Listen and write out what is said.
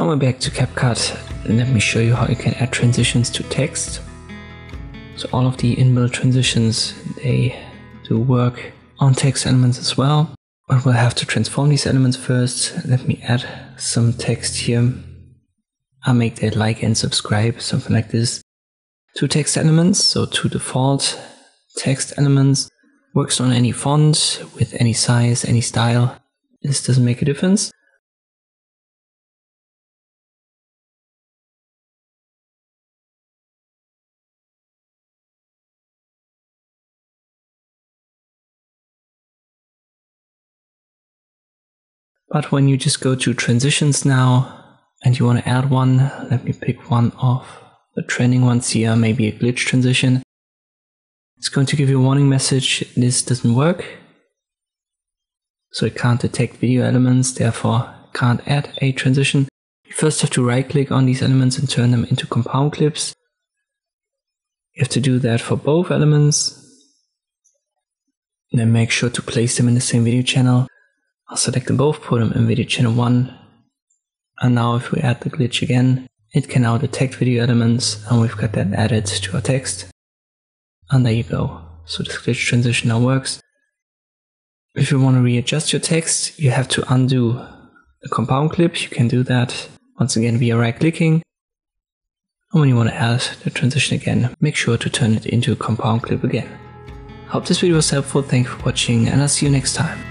Now we're back to CapCut and let me show you how you can add transitions to text. So all of the inbuilt transitions, they do work on text elements as well. But we'll have to transform these elements first. Let me add some text here. I'll make that like and subscribe, something like this. Two text elements, so two default text elements. Works on any font, with any size, any style. This doesn't make a difference. But when you just go to transitions now and you want to add one, let me pick one of the trending ones here, maybe a glitch transition. It's going to give you a warning message, this doesn't work. So it can't detect video elements, therefore can't add a transition. You first have to right click on these elements and turn them into compound clips. You have to do that for both elements. Then make sure to place them in the same video channel. I'll select them both, put them in video channel 1. And now if we add the glitch again, it can now detect video elements and we've got that added to our text. And there you go. So the glitch transition now works. If you want to readjust your text, you have to undo the compound clip. You can do that once again via right clicking. And when you want to add the transition again, make sure to turn it into a compound clip again. Hope this video was helpful, thank you for watching and I'll see you next time.